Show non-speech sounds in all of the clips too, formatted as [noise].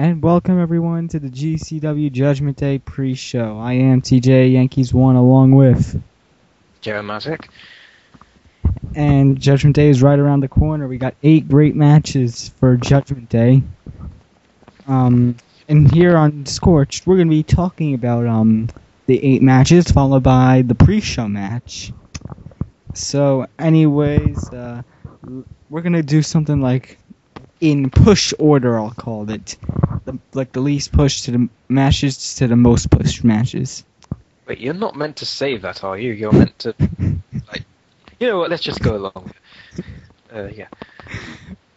And welcome everyone to the GCW Judgment Day pre-show. I am TJ Yankees One along with, Jay O'Matic. and Judgment Day is right around the corner. We got eight great matches for Judgment Day. Um, and here on Scorched, we're gonna be talking about um the eight matches followed by the pre-show match. So, anyways, uh, we're gonna do something like in push order. I'll call it, the, like the least push to the matches to the most pushed matches. Wait, you're not meant to say that, are you? You're meant to, [laughs] like, you know what? Let's just go along. Uh, yeah.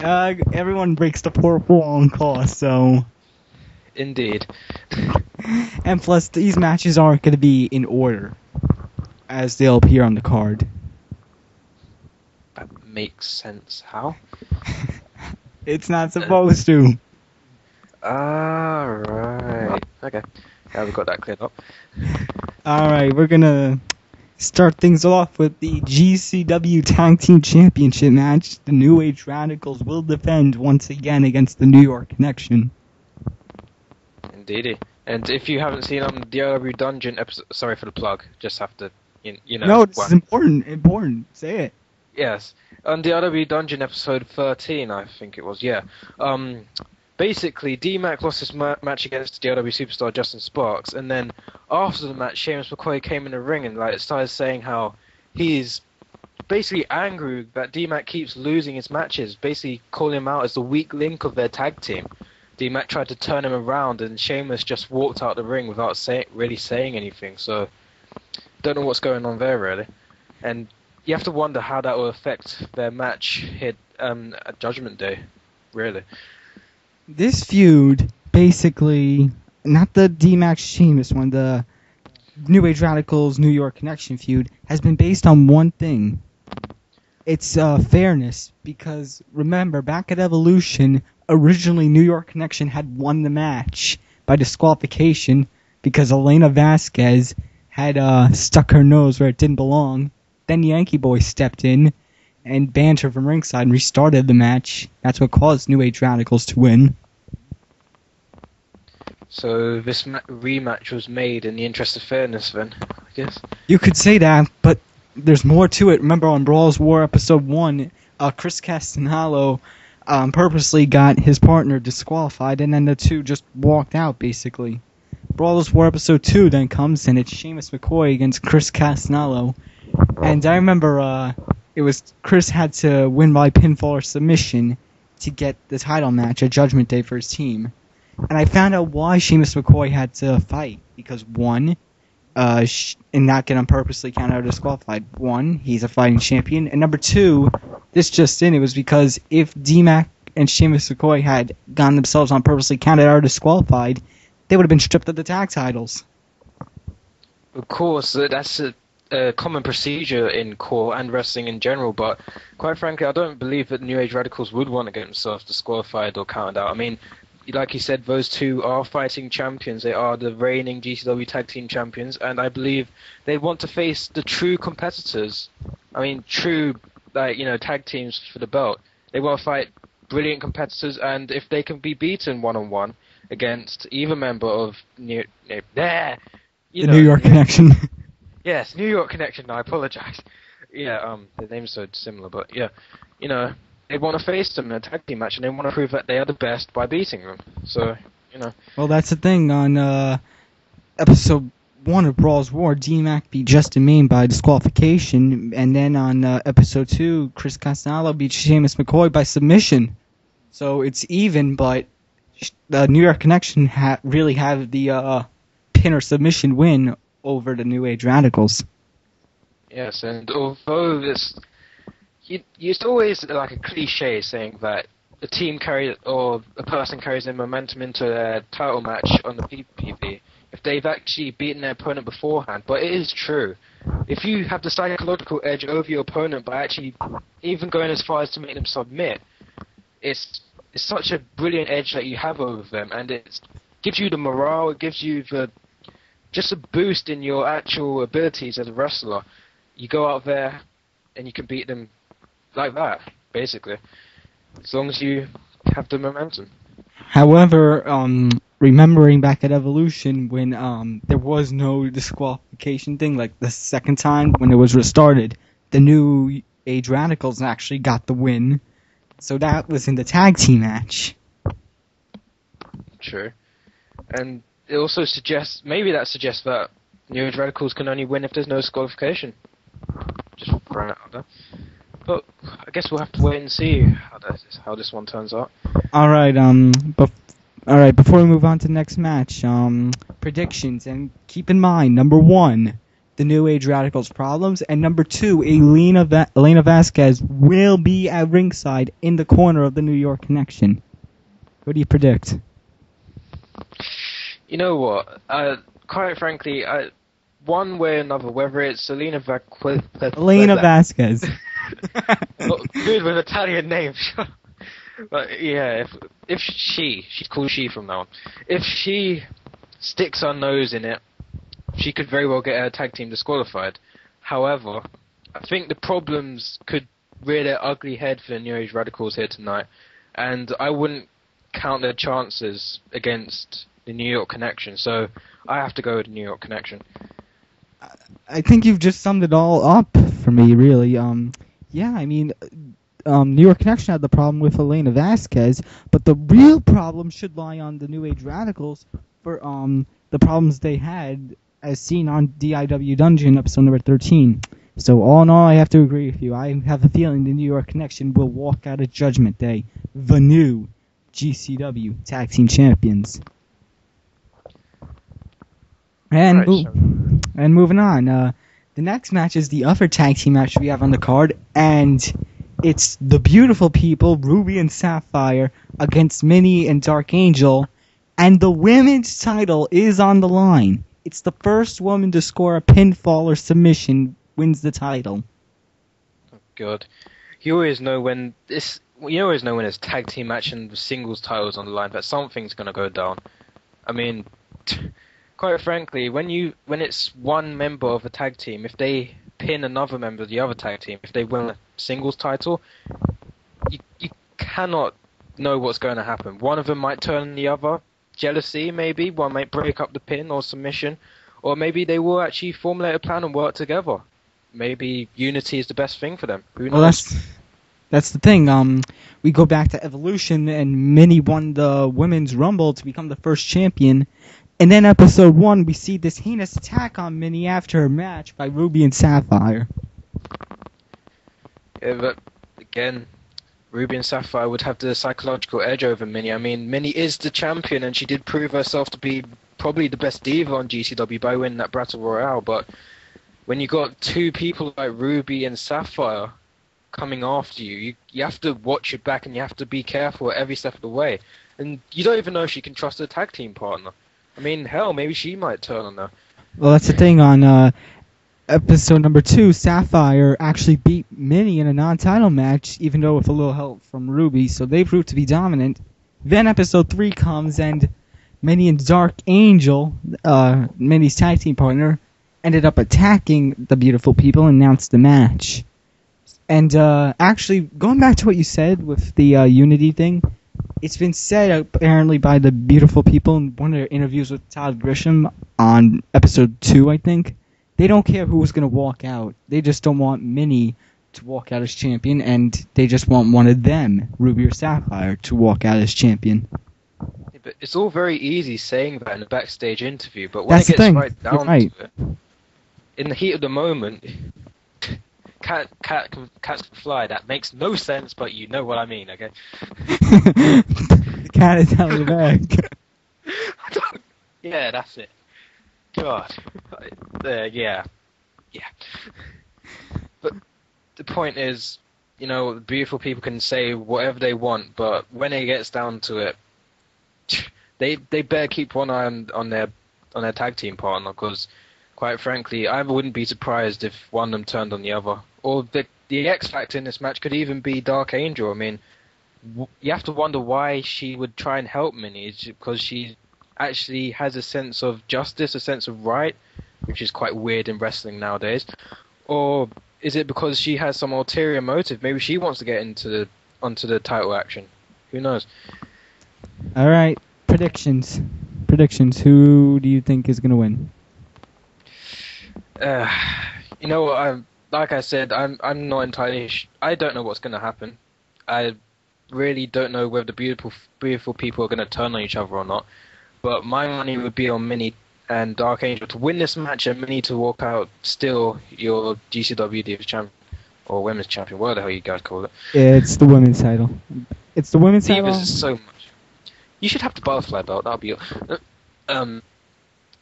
Uh, everyone breaks the fourth wall on call, so Indeed. [laughs] and plus these matches aren't gonna be in order as they'll appear on the card. That makes sense. How? [laughs] It's not supposed to. Ah, right. Okay. Yeah, we've got that cleared up. All right, we're gonna start things off with the GCW Tag Team Championship match. The New Age Radicals will defend once again against the New York Connection. Indeedy. And if you haven't seen on the DIW Dungeon episode, sorry for the plug. Just have to, you, you know. No, this well, is important. Important. Say it. Yes, on the RW Dungeon episode 13, I think it was. Yeah. Um, basically, D-Mac lost his ma- match against the DIW superstar Justin Sparks, and then after the match, Seamus McCoy came in the ring and like started saying how he's basically angry that D-Mac keeps losing his matches, basically calling him out as the weak link of their tag team. D-Mac tried to turn him around, and Seamus just walked out the ring without say- really saying anything. So, don't know what's going on there really, and you have to wonder how that will affect their match hit um, at Judgment Day, really. This feud, basically, not the D-Max Seamus one, the New Age Radicals New York Connection feud, has been based on one thing. It's uh, fairness, because remember, back at Evolution, originally New York Connection had won the match by disqualification because Elena Vasquez had uh, stuck her nose where it didn't belong. Then Yankee Boy stepped in and banned her from ringside and restarted the match. That's what caused New Age Radicals to win. So this ma- rematch was made in the interest of fairness, then I guess. You could say that, but there's more to it. Remember on Brawl's War episode one, uh, Chris Castanalo um, purposely got his partner disqualified, and then the two just walked out basically. Brawl's War episode two then comes, and it's Seamus McCoy against Chris Castanalo, and I remember uh, it was Chris had to win by pinfall or submission to get the title match at Judgment Day for his team. And I found out why Seamus McCoy had to fight because one, uh, sh- and not get him purposely counted or disqualified. One, he's a fighting champion, and number two, this just in, it was because if D-Mac and Seamus McCoy had gotten themselves on purposely counted or disqualified, they would have been stripped of the tag titles. Of course, uh, that's a, a common procedure in core and wrestling in general, but quite frankly, I don't believe that New Age Radicals would want to get themselves disqualified or counted out. I mean, like you said, those two are fighting champions. They are the reigning GCW Tag Team Champions, and I believe they want to face the true competitors. I mean, true, like, you know, tag teams for the belt. They want to fight brilliant competitors, and if they can be beaten one on one against either member of New, there, you the know, New York Connection. [laughs] Yes, New York Connection. I apologize. Yeah, um, the name's so similar, but yeah, you know, they want to face them in a tag team match, and they want to prove that they are the best by beating them. So, you know, well, that's the thing on uh, episode one of Brawl's War, D-Mac beat Justin Maine by disqualification, and then on uh, episode two, Chris Castanalo beat Seamus McCoy by submission. So it's even, but the New York Connection ha- really have the uh, pin or submission win over the New Age Radicals. yes, and although this, you, it's always like a cliche saying that a team carries or a person carries their momentum into their title match on the PPV if they've actually beaten their opponent beforehand. But it is true. If you have the psychological edge over your opponent by actually even going as far as to make them submit, it's it's such a brilliant edge that you have over them, and it gives you the morale. It gives you the just a boost in your actual abilities as a wrestler. You go out there and you can beat them like that, basically, as long as you have the momentum. However, um, remembering back at Evolution when um, there was no disqualification thing, like the second time when it was restarted, the new Age Radicals actually got the win. So that was in the tag team match. True. And it also suggests, maybe that suggests that New Age Radicals can only win if there's no disqualification. Just throwing it out there. But I guess we'll have to wait and see how this, how this one turns out. All right, um, bef- all right. Before we move on to the next match, um, predictions, and keep in mind, number one, the New Age Radicals problems, and number two, Elena Va- Elena Vasquez will be at ringside in the corner of the New York Connection. What do you predict? You know what? Uh, quite frankly, I, one way or another, whether it's Selena Vasquez, [laughs] Elena Vasquez. good with Italian names. [laughs] but yeah, if if she, she's called she from now on. If she sticks her nose in it, she could very well get her tag team disqualified. However, I think the problems could rear their ugly head for the New Age Radicals here tonight, and I wouldn't count their chances against the New York Connection. So I have to go with the New York Connection. I think you've just summed it all up for me, really. Um, yeah, I mean, um, New York Connection had the problem with Elena Vasquez, but the real problem should lie on the New Age Radicals for um the problems they had as seen on DIW Dungeon episode number 13. So all in all, I have to agree with you. I have a feeling the New York Connection will walk out of Judgment Day, the new GCW Tag Team Champions. And Right, mo- and moving on, uh, the next match is the other tag team match we have on the card, and it's the beautiful people Ruby and Sapphire against Minnie and Dark Angel, and the women's title is on the line. It's the first woman to score a pinfall or submission wins the title. God, you always know when this. You always know when it's tag team match and the singles titles on the line that something's gonna go down. I mean, quite frankly, when you when it's one member of a tag team, if they pin another member of the other tag team, if they win a singles title, you you cannot know what's going to happen. One of them might turn on the other. Jealousy, maybe. One might break up the pin or submission, or maybe they will actually formulate a plan and work together. Maybe unity is the best thing for them. Who knows? Well, that's that's the thing. Um, we go back to Evolution, and Minnie won the women's Rumble to become the first champion. And then episode one, we see this heinous attack on Minnie after her match by Ruby and Sapphire. Yeah, but again, Ruby and Sapphire would have the psychological edge over Minnie. I mean, Minnie is the champion, and she did prove herself to be probably the best diva on GCW by winning that Battle Royale. But when you got two people like Ruby and Sapphire coming after you, you, you have to watch your back and you have to be careful every step of the way. And you don't even know if she can trust her tag team partner. I mean, hell, maybe she might turn on her. Well, that's the thing. On uh, episode number two, Sapphire actually beat Minnie in a non-title match, even though with a little help from Ruby. So they proved to be dominant. Then episode three comes, and Minnie and Dark Angel, uh, Minnie's tag team partner, ended up attacking the beautiful people and announced the match. And uh, actually, going back to what you said with the uh, Unity thing, it's been said apparently by the beautiful people in one of their interviews with Todd Grisham on episode two, I think. They don't care who's going to walk out. They just don't want Minnie to walk out as champion, and they just want one of them, Ruby or Sapphire, to walk out as champion. Yeah, But it's all very easy saying that in a backstage interview, but when That's it gets right down right. to it, in the heat of the moment, cat cat can, cats can fly. That makes no sense, but you know what I mean, okay? the [laughs] cat is out of the bag. [laughs] Yeah, that's it. God, uh, yeah, yeah. But the point is, you know, beautiful people can say whatever they want, but when it gets down to it, they they better keep one eye on, on their on their tag team partner because, quite frankly, I wouldn't be surprised if one of them turned on the other. Or the the X factor in this match could even be Dark Angel. I mean, w- you have to wonder why she would try and help Minnie. Because she actually has a sense of justice, a sense of right, which is quite weird in wrestling nowadays, or is it because she has some ulterior motive? Maybe she wants to get into the onto the title action. Who knows? All right, predictions. Predictions. Who do you think is gonna win? Uh, you know? I'm like I said. I'm I'm not entirely. Sh- I don't know what's going to happen. I really don't know whether the beautiful beautiful people are going to turn on each other or not. But my money would be on Minnie and Dark Angel to win this match and Minnie to walk out still your GCW Divas champion or women's champion, whatever the hell you guys call it. It's the women's title. It's the women's title. Divas is so much. You should have the butterfly belt. That'll be. Uh, um.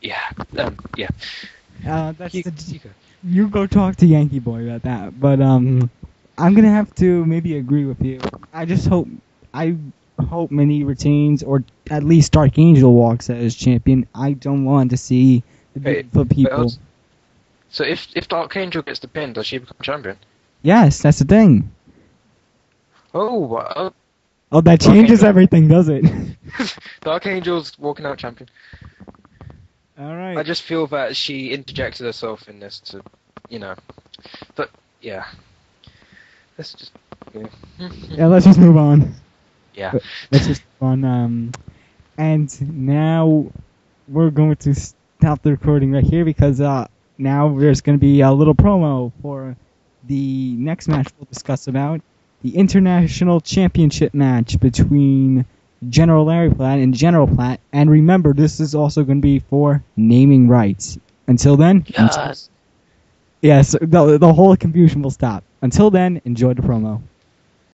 Yeah. Um. Yeah. Uh, that's You- the, you go. you go talk to Yankee Boy about that. But um, I'm gonna have to maybe agree with you. I just hope I hope Minnie retains, or at least Dark Angel walks as champion. I don't want to see the Hey, beautiful people. else- So if if Dark Angel gets the pin, does she become champion? Yes, that's the thing. Oh, uh, Oh, that Dark changes Angel. everything, does it? [laughs] Dark Angel's walking out champion. All right. I just feel that she interjected herself in this to, you know, but yeah. Let's just. Yeah. yeah, let's just move on. yeah. Let's just move on. Um, and now we're going to stop the recording right here because uh, now there's going to be a little promo for the next match we'll discuss about the international championship match between General Larry Platt and General Platt. And remember, this is also going to be for naming rights. Until then, Yes. yes, the, the whole confusion will stop. Until then, enjoy the promo.